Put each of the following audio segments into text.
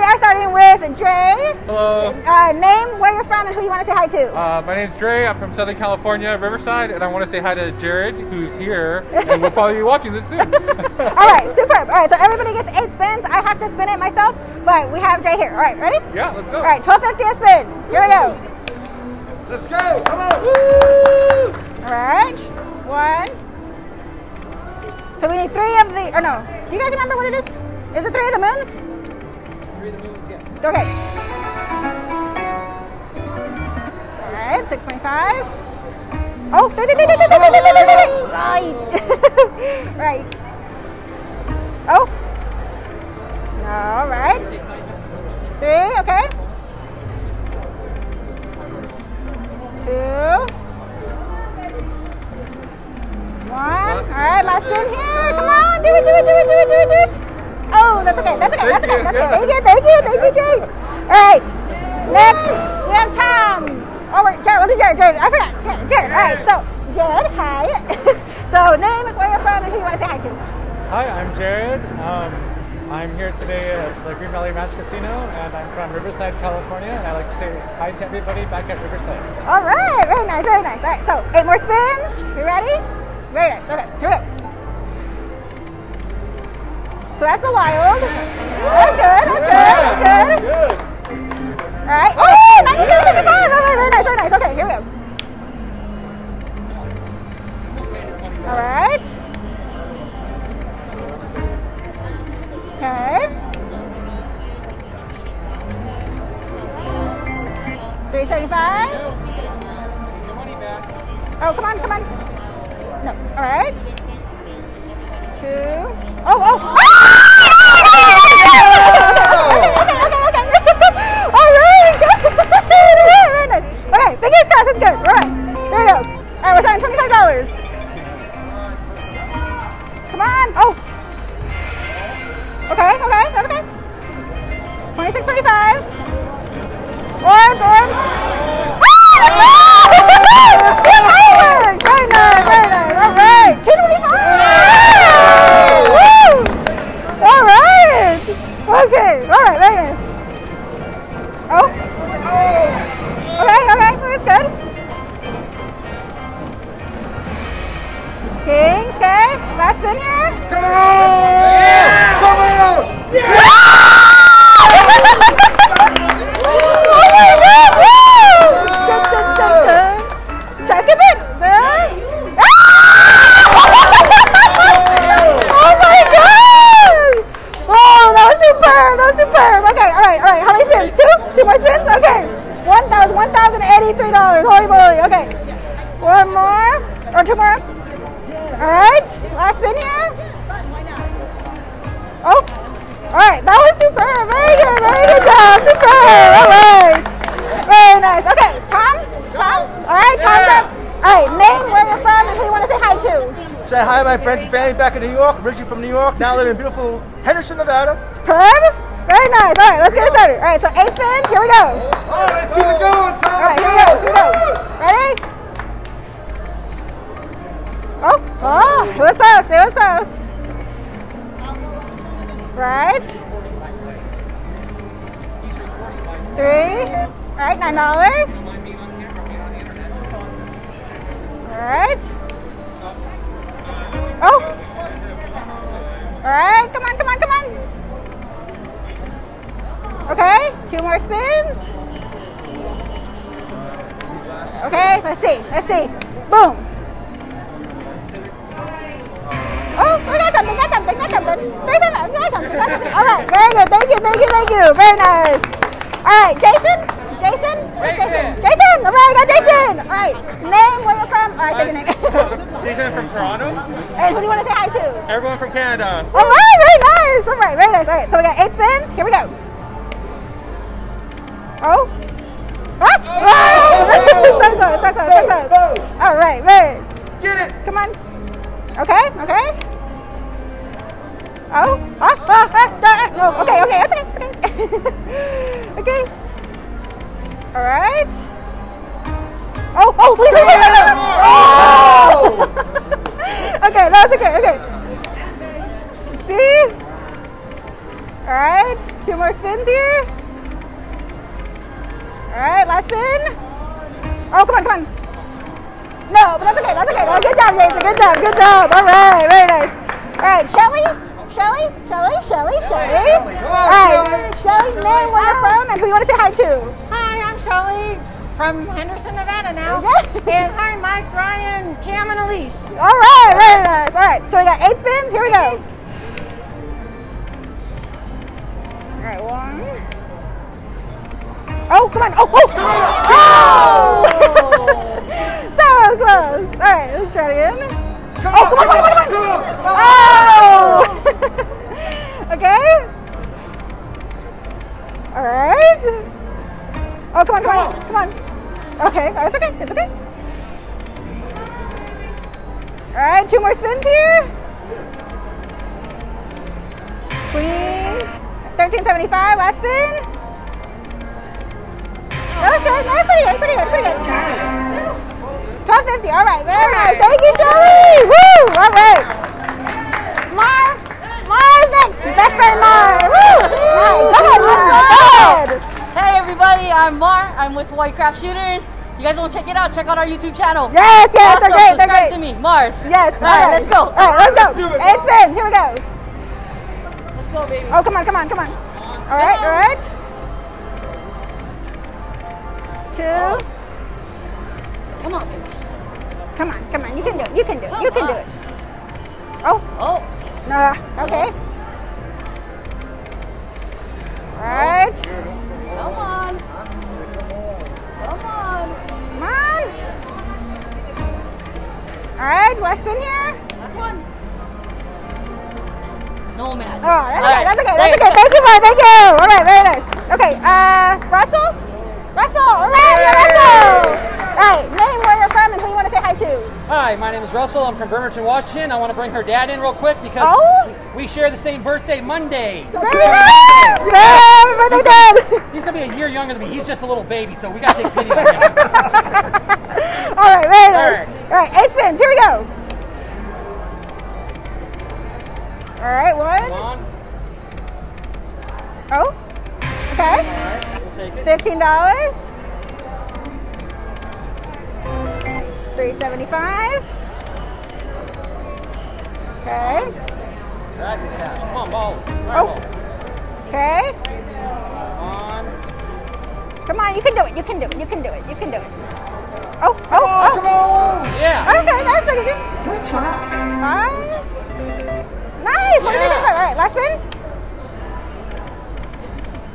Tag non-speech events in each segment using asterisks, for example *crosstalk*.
we are starting with Dre. Hello. Uh, name, where you're from, and who you want to say hi to. Uh, my name's Dre. I'm from Southern California, Riverside, and I want to say hi to Jared, who's here, and we'll probably be watching this soon. *laughs* All right, superb. All right, so everybody gets eight spins. I have to spin it myself, but we have Dre here. All right, ready? yeah, let's go. All right, 1250 a spin. Here we go. Let's go. Come on. All right, one. So we need three of the, or no, do you guys remember what it is? Is it three of the moons? Three of the moons, yeah. Okay. All right, 625. Oh, there, there, there, there. Right. right. Oh. All right. Three, okay. Two. One. All right, last spin here. Come on, do it, do it, do it, do it, do it, do it. Oh, that's okay, that's okay, that's okay, that's okay. Thank you, thank you, thank you, Jay. All right, next we have Tom. Oh, wait, Jared, what is Jared? Jared, I forgot. Jared, Jared. All right, so Jared, hi. *laughs* so name, where you're from, and who you want to say hi to. Hi, I'm Jared. Um, I'm here today at the Green Valley Ranch Casino, and I'm from Riverside, California. And I'd like to say hi to everybody back at Riverside. All right, very nice, very nice. All right, so eight more spins. You ready? Very nice. Okay, here we go. So that's a wild. That's good. That's good. That's good. All right. Oh, 92, 75. All right, very nice, very nice. Okay, here we go. All right. Okay. Three seventy-five. Oh, come on, come on. No. All right. Two. Oh, oh. okay, okay, okay, okay. All right. Very nice. Okay, fingers crossed. That's good. All right. Here we go. All right, we're starting twenty-five dollars. Come on. Oh. Okay, okay, that's okay. Twenty-six, twenty-five. Orbs, orbs. Fireworks! Ah! Superb. That was superb. Okay, all right, all right. How many spins? Two? Two more spins? Okay. One thousand, one thousand eighty-three dollars. Holy moly. Okay. One more or two more. All right. Last spin here. Oh. All right, that was superb. Very good, very good job. Superb. All right. Very nice. Okay, Tom. Tom. All right, Tom's up. All right, name, where you're from, and who you want to say hi to. Say hi to my friends and family back in New York. Originally from New York, now live in beautiful Henderson, Nevada. Superb. Very nice. All right, let's get it started. All right, so eight spins. Here we go. Oh, let's keep it going, Tom. All right, here we go. Here we go. Ready? Oh, oh, it was close. It was close. Right. Three. All right, nine dollars. Thank you, thank you, thank you. Very nice. All right, Jason? Jason? Where's Jason? Jason! All right, I got Jason. All right, name, where you're from. All right, say your name. *laughs* Jason *laughs* from Toronto. and who do you want to say hi to? Everyone from Canada. All right, very nice. All right, very nice. All right, so we got eight spins. Here we go. Oh. Ah! *laughs* so close, so close, so close. All right, very. Get it. Come on. Okay, okay. Oh, ah, ah, ah, ah. Oh, okay, okay, okay. *laughs* Okay. okay. All right. Oh, oh, please, please, please, please. Oh! *laughs* that's okay. Okay. See? All right, two more spins here. All right, last spin. Oh, come on, come on. No, but that's okay, that's okay. Oh, good job, Jason. Good job, good job. All right, very nice. All right, Shelly, Shelly, Shelly, Shelly, Shelly. All right, Shelly, name, where you're from, and who you want to say hi to. Hi, I'm Shelly from Henderson, Nevada now. *laughs* And hi, Mike, Ryan, Cam, and Elise. All right, very nice. All right, so we got eight spins. Here we go. All right, one. Oh, come on. Oh, oh. Oh! *laughs* so close. All right, let's try it again. Oh, come on, come on, come on. Oh! *laughs* okay. All right. Oh, come on, come on, come on. Okay, oh, it's okay, it's okay. All right, two more spins here. Queen, 1375, last spin. Okay, nice, pretty good, pretty good, pretty good. 1250, all right, very nice. Thank you, Shelly. Woo, all right. Mar, Mar's next. Best friend Mar. Woo. All right, go ahead, Mar, go ahead. Hey everybody, I'm Mar. I'm with White Craft Shooters. You guys want to check it out? Check out our YouTube channel. Yes, yes, also, they're great, they're subscribe great. to me, Mars. Yes. All right, okay. let's go. All right, let's go. Eight spins. Here we go. Let's go, baby. Oh, come on, come on, come on. All right, all right. It's two. Come on, baby. Come on, come on. You can do it. You can do it. You can do it. Oh, Oh, no. Okay. All right. come on. Come on. Come on. All right, last spin here. Last one. No match. Oh, that's okay. right, That's okay. That's okay. Thank you, Mark. Thank you. All right, very nice. Okay, uh, Russell. Russell. All right, Russell. All right, name where you're from and who you want to hi my name is Russell. I'm from Bremerton, Washington. I want to bring her dad in real quick because Oh. we share the same birthday Monday. Very nice. Yeah, happy birthday, Dad. *laughs* He's gonna be a year younger than me. He's just a little baby, so we gotta take pity on him. *laughs* All right, very nice. right. All right, eight spins. Here we go. All right, one. One. Oh, okay. All right, we'll take it. Fifteen dollars. Three seventy-five. Okay. Drag the cash. Come on, balls. Drag Oh. balls. Okay. One. Come on, you can do it. You can do it. You can do it. You can do it. Oh, oh, oh. Yeah. Okay, nice. Okay, good. Good try. Five. Nice. What did you Yeah. think? Oh, oh, all right, last spin.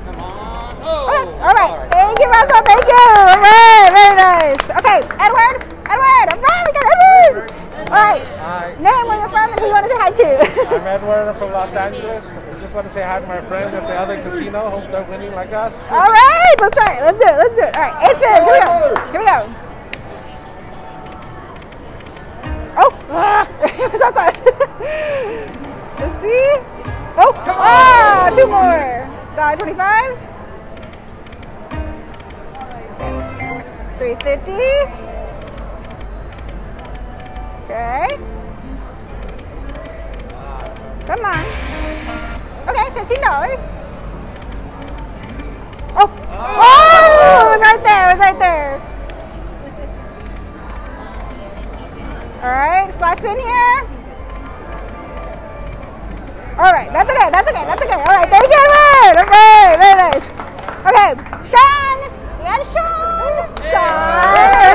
Come on. Okay, Oh. all right. Thank you, Russell. Thank you. All right, very nice. Okay, Edward. Edward. All right, we got Edward. All right. Hi, Name where you're from and who you want to say hi to. I'm Edward from Los Angeles. I just want to say hi to my friends at the other casino. Hope they're winning like us. All right, let's try it. Let's do it. Let's do it. All right, it's spins. Here we go. Here we go. Oh, *laughs* ah, it was so close. *laughs* let's see. Oh, ah, two more. Dollar twenty-five. Three fifty. Okay. Come on. Okay, fifteen dollars. Oh. oh, it was right there. It was right there. All right, last spin here. All right, that's okay. That's okay. That's okay. All right, thank you, Edward. All right, very nice. Okay, Sean. We got Sean. Sean.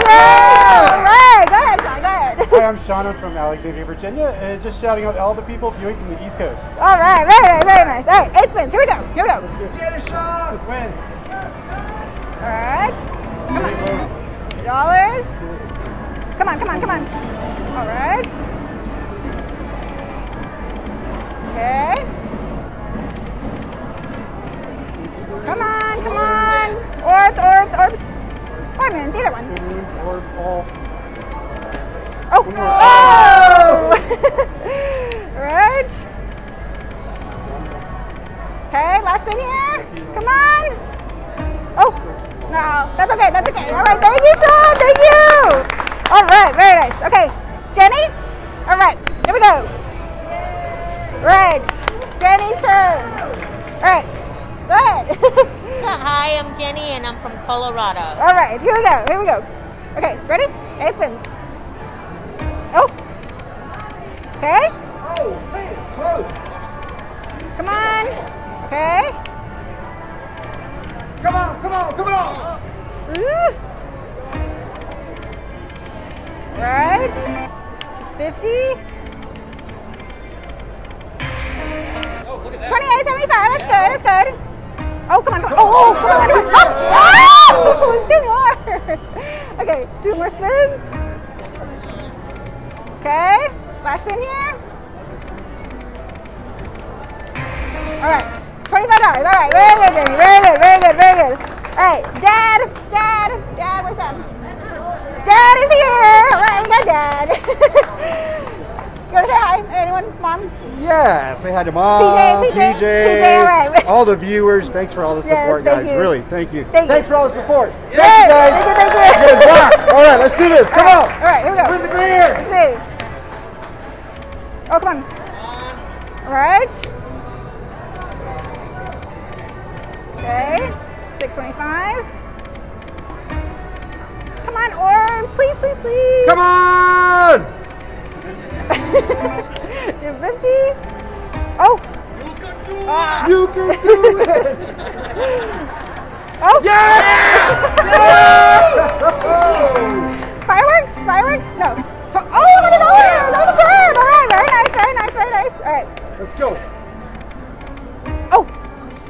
All right, go ahead, Sean. Go ahead. I'm from Alexandria, Virginia, and just shouting out all the people viewing from the East Coast. All right, very nice, very nice. All right, eight spins. Here we go. Here we go. Let's win. All right. Come on. Dollars. Come on, come on, come on. All right. Okay. Come on, come on. Orbs, orbs, orbs. Or moons, either one. Orbs, all. Oh! Oh! *laughs* Right. Okay, last spin here. Come on. Oh, no, that's okay, that's okay. All right, thank you, Sean, thank you. All right, very nice. Okay, Jenny. All right, here we go. Right, Jenny's turn. All right, go ahead. *laughs* Hi, I'm Jenny and I'm from Colorado. All right, here we go. Here we go. Okay, ready? Eight spins. Oh. Okay. Oh, hey, close. Come on. Okay. Come on, come on, come on. Ooh. Right. 250. 28, 75. That's good. That's good. Oh, come on. Come on. Oh, come on. Come on. Oh, oh, *laughs* let's do more. *laughs* Okay, two more spins. Okay. Last spin here. All right. Twenty-five dollars. All right. Very good, Jamie. Very good. Very good. Very good. All right. Dad. Dad. Dad. Where's Dad? Dad is here. All right. We got Dad. *laughs* you want to say hi? Anyone? Mom? Yeah, say hi to mom, PJ, PJ, PJ, all right. *laughs* all the viewers. Thanks for all the Yes, support, thank guys. you. Really, thank you. Thank you. Thanks for all the support. Thank you, guys. Thank you. Thank you. All right, let's do this. Come All on. right. Here we go. Win the beer. Let's see. Oh, come on. All right. Okay. 625. Come on, orbs. Please, please, please. Come on. *laughs* 250. Oh. You can do it. Ah. You can do it. Oh. yeah! *laughs* Fireworks? Fireworks? No. To- Oh, $100. That was a bird. All right. Very nice. Very nice. Very nice. All right. Let's go. Oh.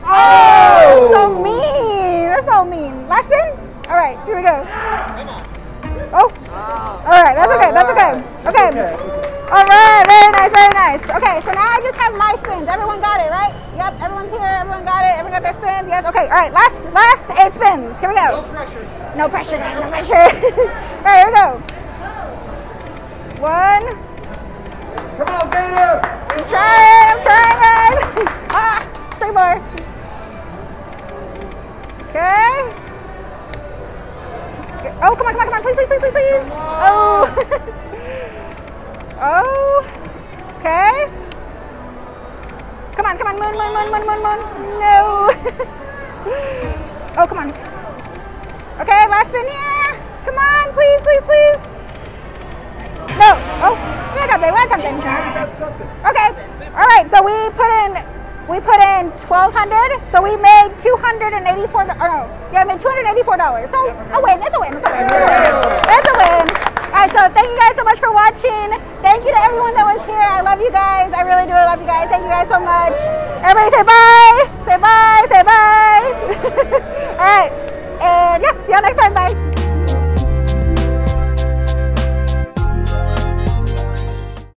Oh. So mean. That's so mean. Last spin? All right, here we go. Oh. All right, that's okay. That's okay. Okay. All right, very nice, very nice. Okay, so now I just have my spins. Everyone got it, right? Yep, everyone's here. Everyone got it. Everyone got their spins. Yes. Okay. All right. Last, last eight spins. Here we go. No pressure. No pressure. No pressure. *laughs* all right, here we go. One. Come on, Dana. I'm trying. I'm trying, *laughs* ah, three more. Okay. Oh, come on, come on, come on. Please, please, please, please, please. Oh. *laughs* oh. Okay. Come on, come on. Moon, moon, moon, moon, moon, moon. No. *laughs* oh, come on. Okay, last spin here. Come on, please, please, please. No. Oh, yeah, something. We had something. Okay. All right. So we put in we put in twelve hundred. So we made two hundred and eighty four. Oh no, yeah, I made two hundred eighty four dollars. So a win. It's a win. It's a win. A win. All right. So thank you guys so much for watching. Thank you to everyone that was here. I love you guys. I really do. I love you guys. Thank you guys so much. Everybody say bye. Say bye. Say bye. *laughs* All right. And yeah, see y'all next time. Bye.